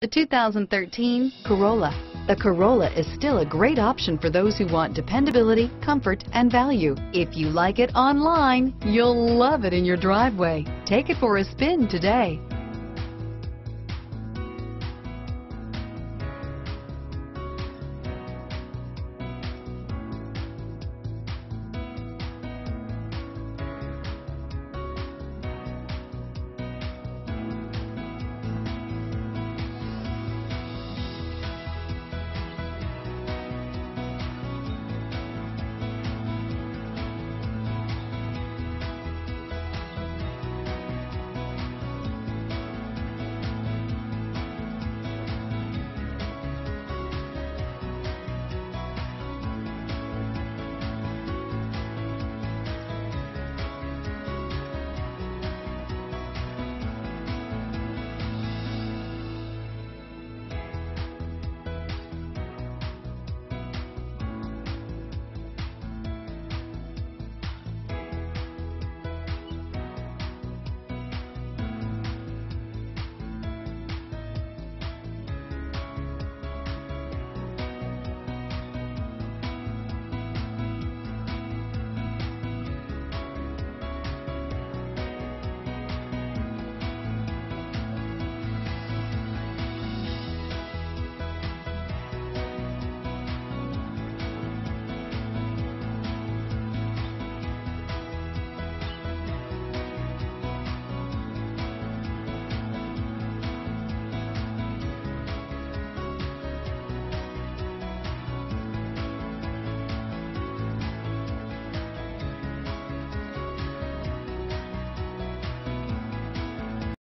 The 2013 Corolla. The Corolla is still a great option for those who want dependability, comfort, and value. If you like it online, you'll love it in your driveway. Take it for a spin today.